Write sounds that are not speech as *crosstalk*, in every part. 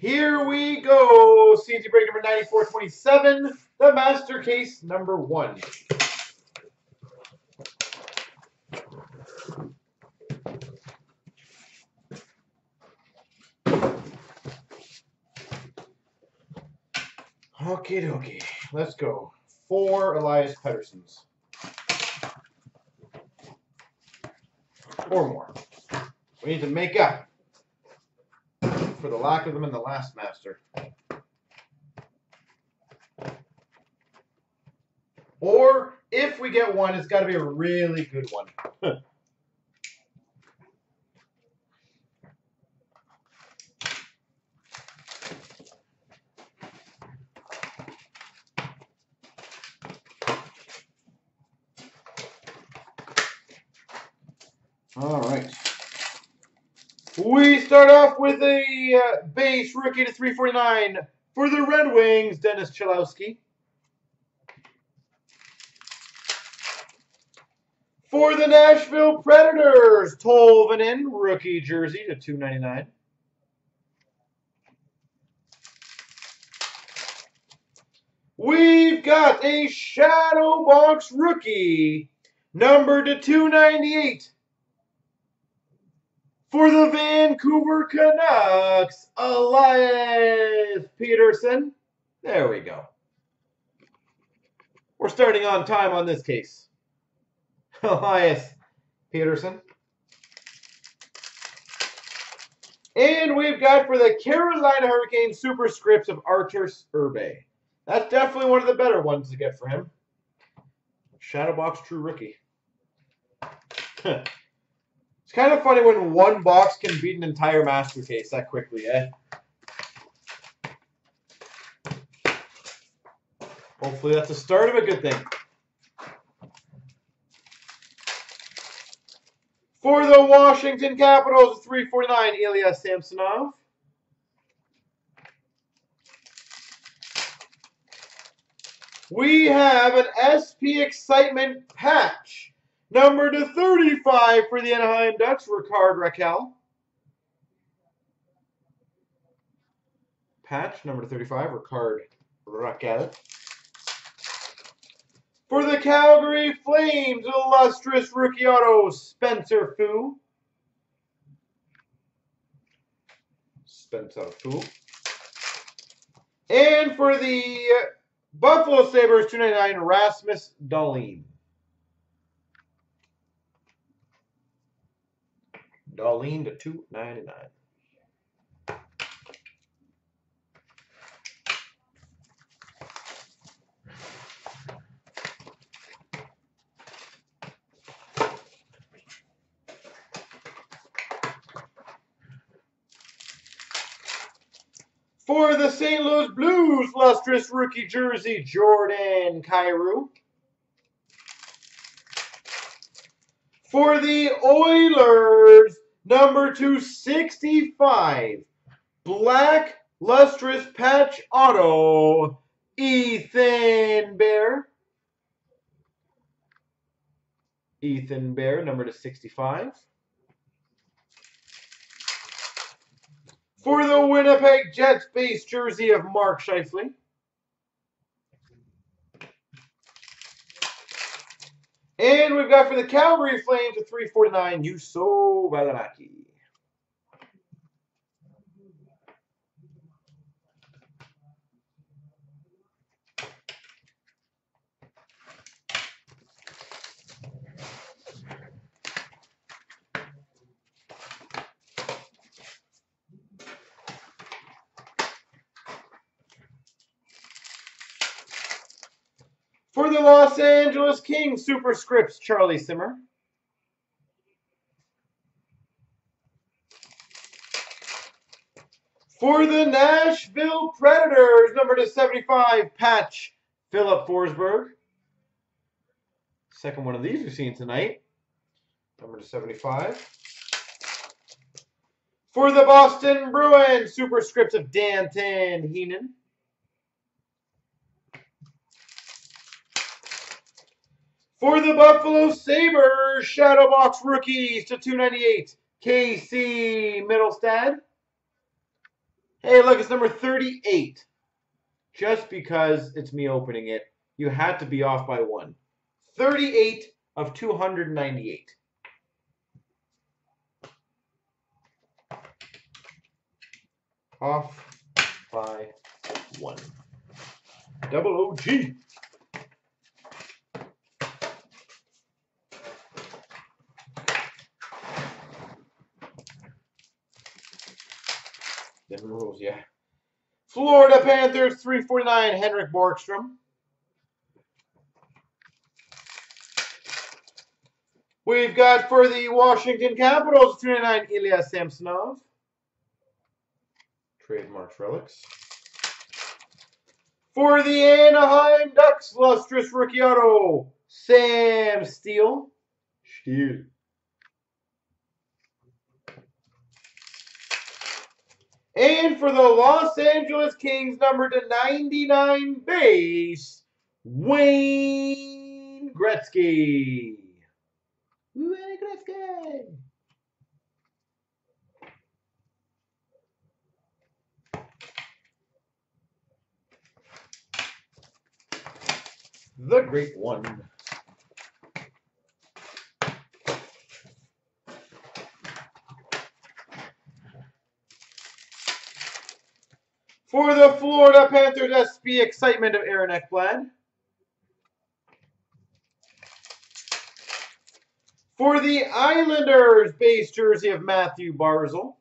Here we go. CNC break number 9427, the master case number one. Okay, dokie. Let's go. Four Elias Petterssons. Or more. We need to make up for the lack of them in the last master. Or if we get one, it's got to be a really good one. All right. We start off with a uh, base rookie to 349 for the Red Wings, Dennis Cholowski. For the Nashville Predators, Tolvanen, rookie jersey to 299. We've got a Shadow Box rookie, number to 298. For the Vancouver Canucks, Elias Pettersson. There we go. We're starting on time on this case. *laughs* Elias Pettersson. And we've got for the Carolina Hurricanes superscripts of Archer Urbe. That's definitely one of the better ones to get for him. Shadowbox True Rookie. *laughs* it's kind of funny when one box can beat an entire master case that quickly, eh? Hopefully that's the start of a good thing. For the Washington Capitals, 349, Ilya Samsonov. We have an SP Excitement patch. Number to 35 for the Anaheim Ducks, Rickard Rakell. Patch, number to 35, Rickard Rakell. For the Calgary Flames, illustrious rookie auto, Spencer Foo. Spencer Foo. And for the Buffalo Sabres, 299, Rasmus Dahlin. Dahlin to 299. For the St. Louis Blues, lustrous rookie jersey, Jordan Kyrou. For the Oilers, number 265, black lustrous patch auto, Ethan Bear. Ethan Bear, number to 65. For the Winnipeg Jets base jersey of Mark Scheifele. And we've got for the Calgary Flames a 349, Juuso Valimaki. For the Los Angeles Kings, superscripts, Charlie Simmer. For the Nashville Predators, number to 75, patch, Filip Forsberg. Second one of these we've seen tonight. Number to 75. For the Boston Bruins, superscripts of Danton Heinen. For the Buffalo Sabres, Shadowbox rookies to 298, Casey Mittelstadt. Hey, look, it's number 38. Just because it's me opening it, you had to be off by one. 38 of 298. Off by one. Double OG. Different rules, yeah. Florida Panthers 349, Henrik Borgstrom. We've got for the Washington Capitals 399, Ilya Samsonov. Trademarks relics. For the Anaheim Ducks, lustrous rookie auto, Sam Steele. Steele. And for the Los Angeles Kings, number to 99 base, Wayne Gretzky. Wayne Gretzky. The Great One. For the Florida Panthers SP excitement of Aaron Ekblad. For the Islanders base jersey of Mathew Barzal.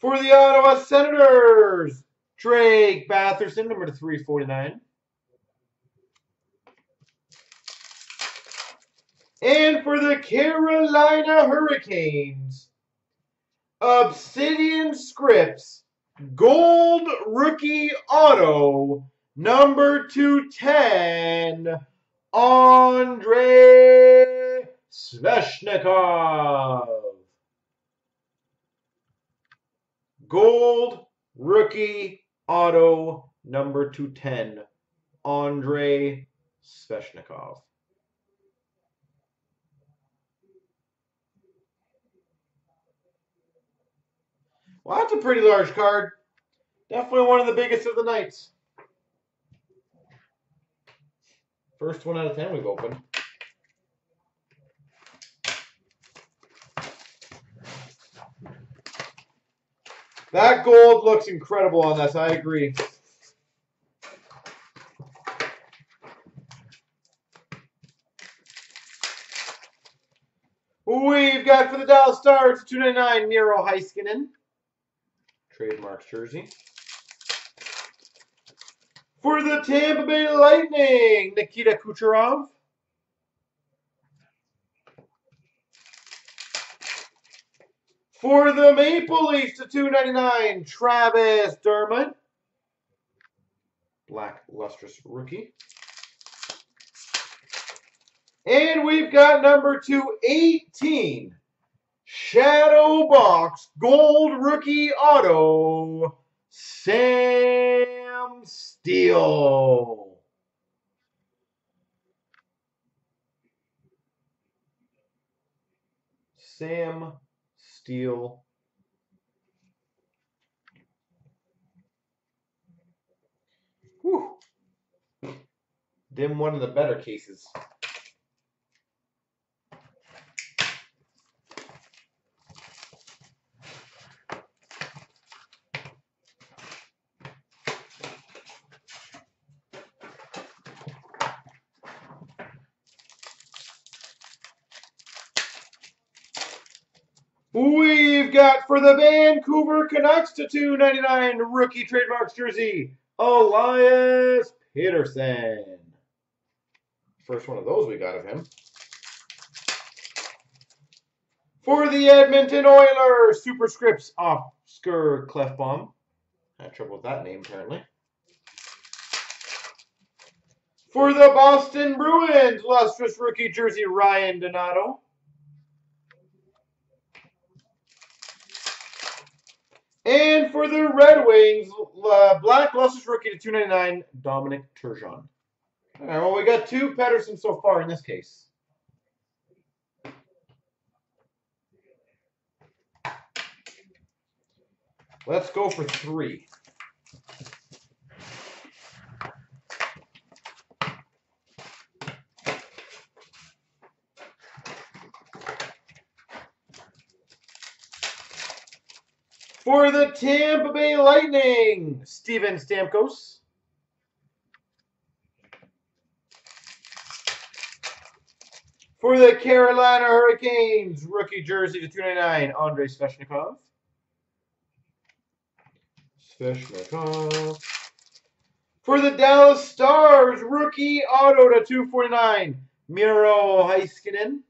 For the Ottawa Senators, Drake Batherson, number to 349. And for the Carolina Hurricanes, Obsidian Scripts, Gold Rookie Auto, number 210, Andrei Svechnikov. Gold Rookie Auto, number 210, Andrei Svechnikov. Well, that's a pretty large card. Definitely one of the biggest of the nights. First one out of ten we've opened. That gold looks incredible on this. I agree. We've got for the Dallas Stars 299 Miro Heiskanen. Trademarks jersey. For the Tampa Bay Lightning, Nikita Kucherov. For the Maple Leafs to 299, Travis Dermott. Black lustrous rookie. And we've got number 218, Shadow Box Gold Rookie Auto, Sam Steele. Sam Steele. Whew. One of the better cases. We've got for the Vancouver Canucks to 299 rookie trademarks jersey, Elias Pettersson. First one of those we got of him. For the Edmonton Oilers, Superscripts Oscar Klefbom. Had trouble with that name apparently. For the Boston Bruins, lustrous rookie jersey, Ryan Donato. And for the Red Wings, uh, Black Luster's rookie to 299, Dominic Turgeon. All right, well, we got two Pettersson so far in this case. Let's go for three. For the Tampa Bay Lightning, Steven Stamkos. For the Carolina Hurricanes, rookie jersey to 299, Andrei Svechnikov. Svechnikov. For the Dallas Stars, rookie auto to 249, Miro Heiskanen.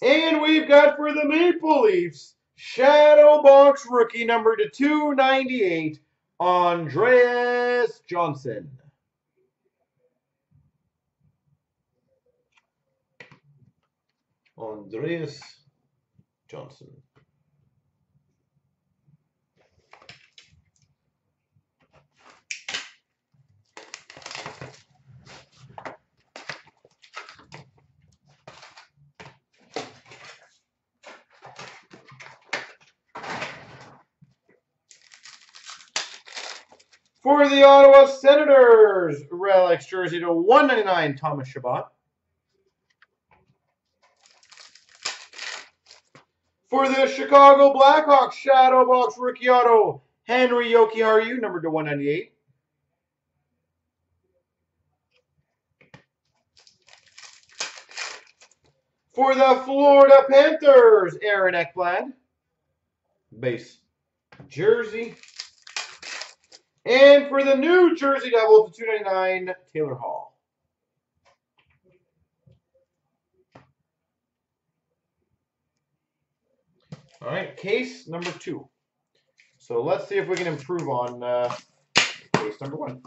And we've got for the Maple Leafs, Shadow Box rookie number to 298, Andreas Johnsson. Andreas Johnsson. For the Ottawa Senators, relics jersey to 199, Thomas Chabot. For the Chicago Blackhawks, Shadow Box rookie auto, Henri Jokiharju, number to 198. For the Florida Panthers, Aaron Ekblad, base jersey. And for the New Jersey Devils, the 299, Taylor Hall. All right, case number two. So let's see if we can improve on uh, case number one.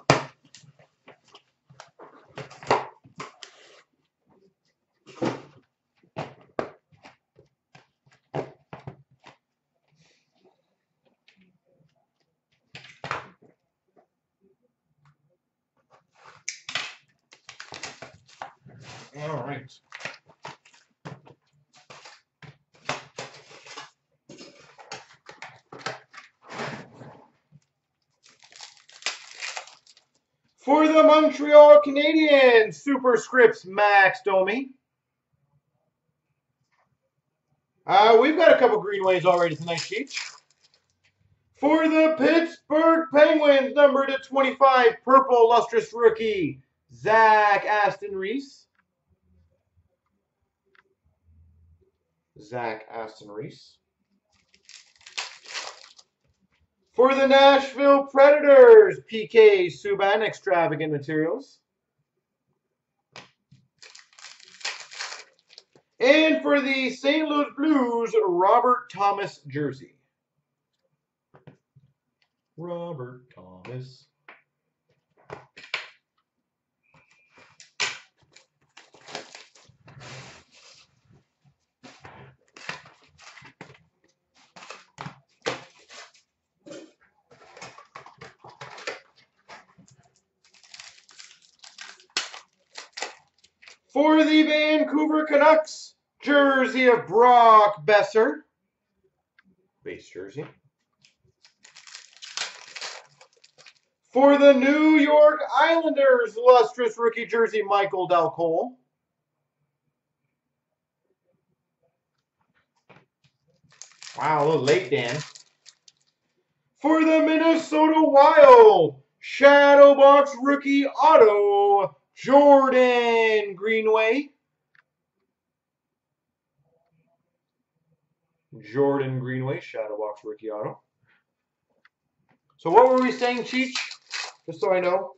All right. For the Montreal Canadiens, Superscripts Max Domi. Uh, we've got a couple greenways already tonight, Cheech. For the Pittsburgh Penguins, number to 25, purple lustrous rookie, Zach Aston Reese. Zach Aston Reese. For the Nashville Predators, PK Subban Extravagant Materials. And for the St. Louis Blues, Robert Thomas jersey. Robert Thomas. For the Vancouver Canucks, jersey of Brock Boeser. Base jersey. For the New York Islanders, lustrous rookie jersey, Michael Dal Colle. Wow, a little late, Dan. For the Minnesota Wild, Shadow Box rookie auto, Jordan Greenway. Jordan Greenway, Shadow Box rookie auto. So what were we saying, Cheech? Just so I know.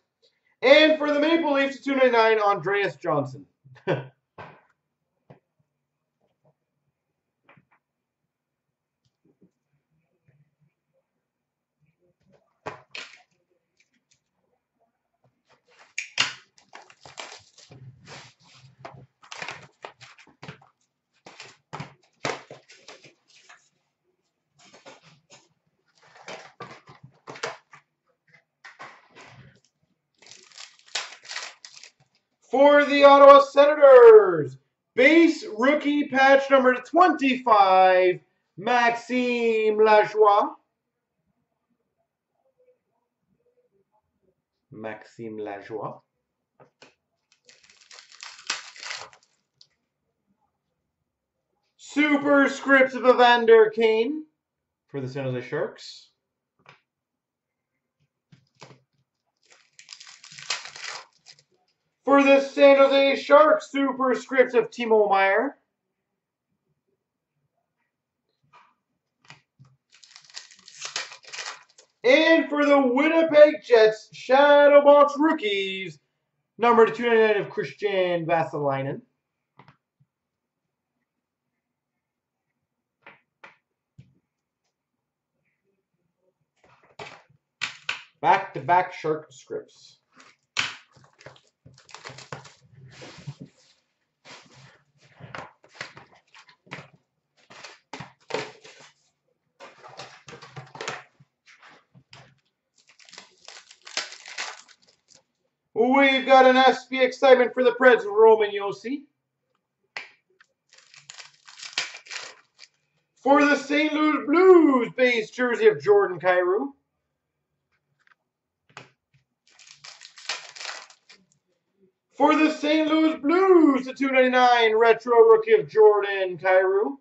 And for the Maple Leafs, 299, Andreas Johnsson. *laughs* For the Ottawa Senators, Base rookie patch number 25, Maxime Lajoie. Maxime Lajoie. Superscript of Evander Kane for the San Jose Sharks. For the San Jose Sharks, superscript of Timo Meier. And for the Winnipeg Jets, Shadow Box Rookies, number 299 of Kristian Vesalainen. Back-to-back -back Shark scripts. We've got an SP excitement for the Preds, Roman Josi. For the St. Louis Blues, base jersey of Jordan Kyrou. For the St. Louis Blues, the 299 retro rookie of Jordan Kyrou.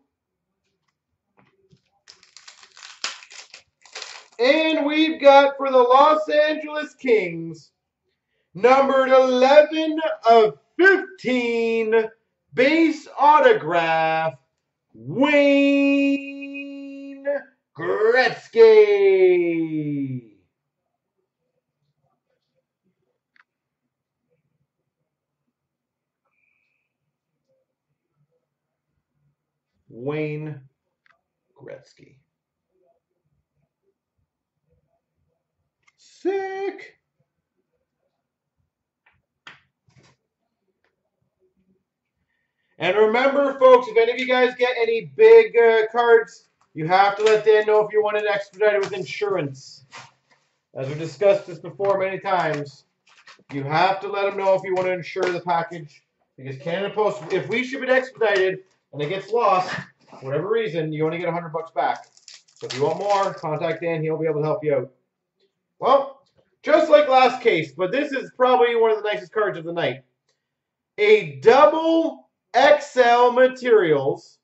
And we've got for the Los Angeles Kings, numbered 11 of 15, base autograph, Wayne Gretzky. Wayne Gretzky. Sick. And remember, folks, if any of you guys get any big uh, cards, you have to let Dan know if you want it expedited with insurance. As we discussed this before many times, you have to let them know if you want to insure the package. Because Canada Post, if we ship it expedited and it gets lost, for whatever reason, you only get 100 bucks back. So if you want more, contact Dan. He'll be able to help you out. Well, just like last case, but this is probably one of the nicest cards of the night. A double XL Materials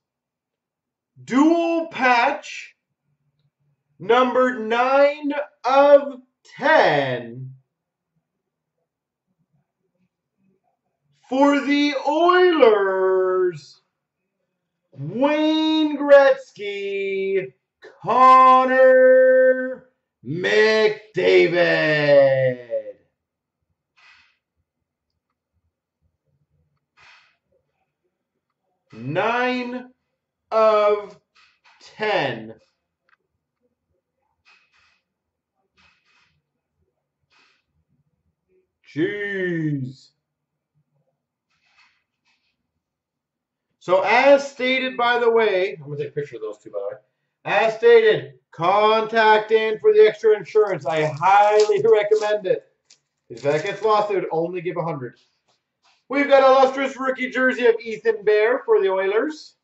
dual patch number 9 of 10 for the Oilers. Wayne Gretzky Connor McDavid Nine of ten. Jeez. So as stated, by the way, I'm going to take a picture of those two, by the way. As stated, contact in for the extra insurance. I highly recommend it. If that gets lost, it would only give a 100. We've got illustrious rookie jersey of Ethan Bear for the Oilers.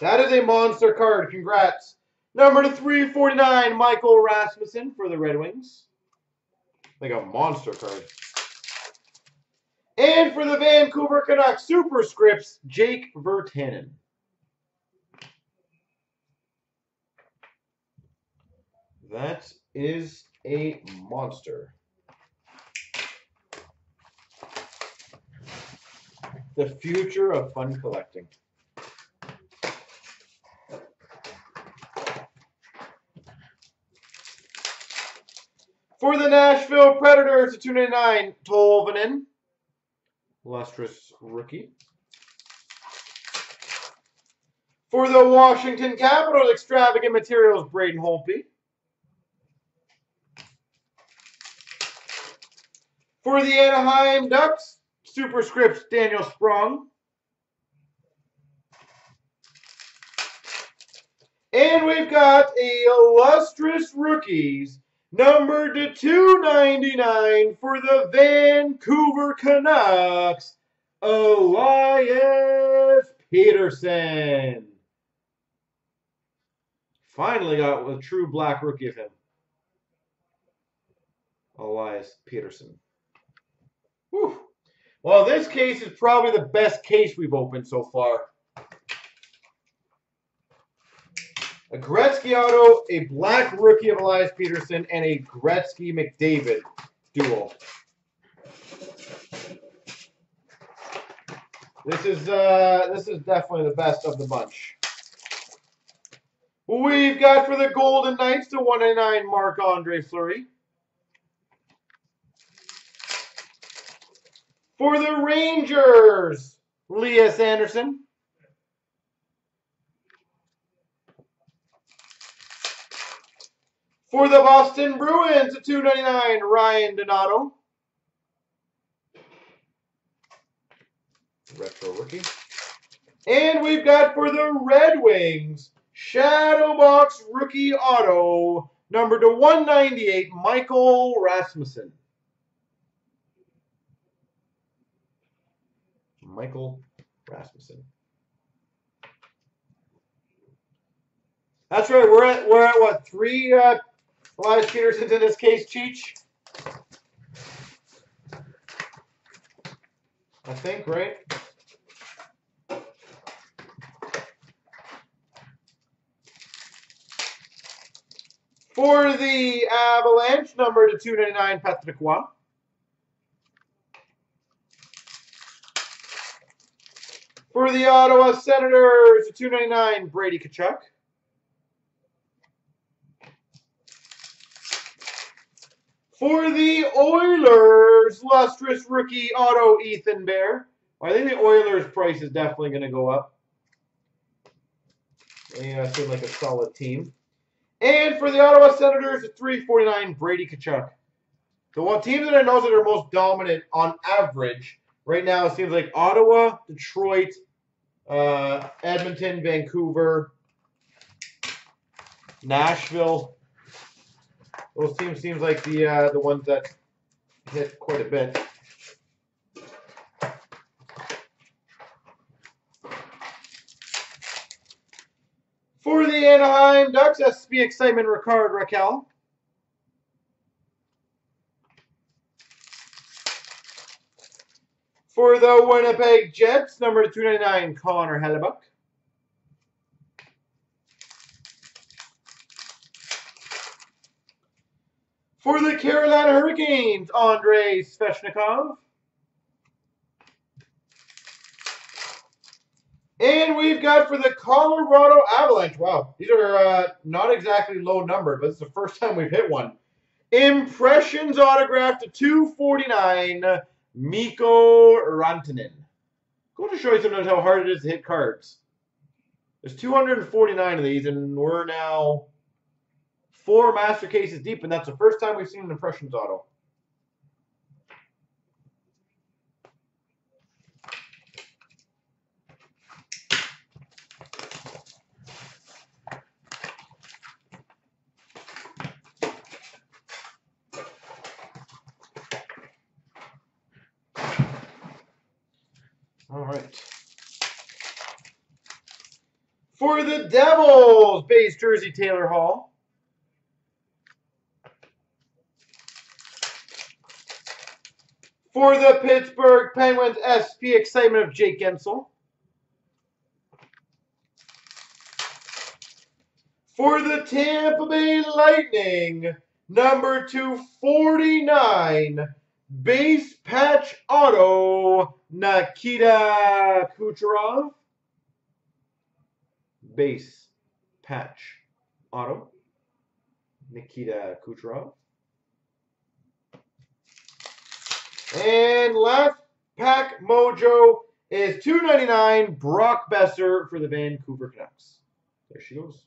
That is a monster card. Congrats. Number 349, Michael Rasmussen for the Red Wings. Like a monster card. And for the Vancouver Canucks Superscripts, Jake Virtanen. That is a monster. The future of fun collecting. For the Nashville Predators, a 299, Tolvanen. Lustrous rookie. For the Washington Capitals, Extravagant Materials, Braden Holtby. For the Anaheim Ducks, Superscripts Daniel Sprong. And we've got a illustrious rookies number to 299 for the Vancouver Canucks, Elias Pettersson. Finally got a true black rookie of him. Elias Pettersson. Whew. Well, this case is probably the best case we've opened so far. A Gretzky auto, a black rookie of Elias Pettersson, and a Gretzky McDavid duel. This is uh, this is definitely the best of the bunch. We've got for the Golden Knights to 199 Marc Andre Fleury. For the Rangers, Lias Andersson. For the Boston Bruins, a 299 Ryan Donato. Retro rookie. And we've got for the Red Wings, Shadow Box Rookie Auto, number to 198, Michael Rasmussen. Michael Rasmussen. That's right. We're at we're at what three uh, Elias Petterssons in this case, Cheech. I think right. For the Avalanche, number to 299, Patrick Roy. For the Ottawa Senators, 299, Brady Tkachuk. For the Oilers, lustrous rookie auto Ethan Bear. I think the Oilers price is definitely going to go up. They uh, seem like a solid team. And for the Ottawa Senators, 349 Brady Tkachuk. The one team that I know that are most dominant on average right now, it seems like Ottawa, Detroit, uh, Edmonton, Vancouver, Nashville. Those teams seems like the uh, the ones that hit quite a bit. For the Anaheim Ducks, SP Excitement, Rickard Rakell. For the Winnipeg Jets, number 299, Connor Hellebuyck. For the Carolina Hurricanes, Andrei Svechnikov. And we've got for the Colorado Avalanche. Wow, these are uh, not exactly low numbered, but it's the first time we've hit one. Impressions autographed to 249, Mikko Rantanen. Go to show you sometimes how hard it is to hit cards. There's 249 of these, and we're now four master cases deep, and that's the first time we've seen an Impressions auto. All right. For the Devils, base jersey, Taylor Hall. For the Pittsburgh Penguins, SP excitement of Jake Guentzel. For the Tampa Bay Lightning, number 249, base patch auto, Nikita Kucherov. Base patch auto, Nikita Kucherov. And last pack mojo is 299 Brock Boeser for the Vancouver Canucks. There she goes.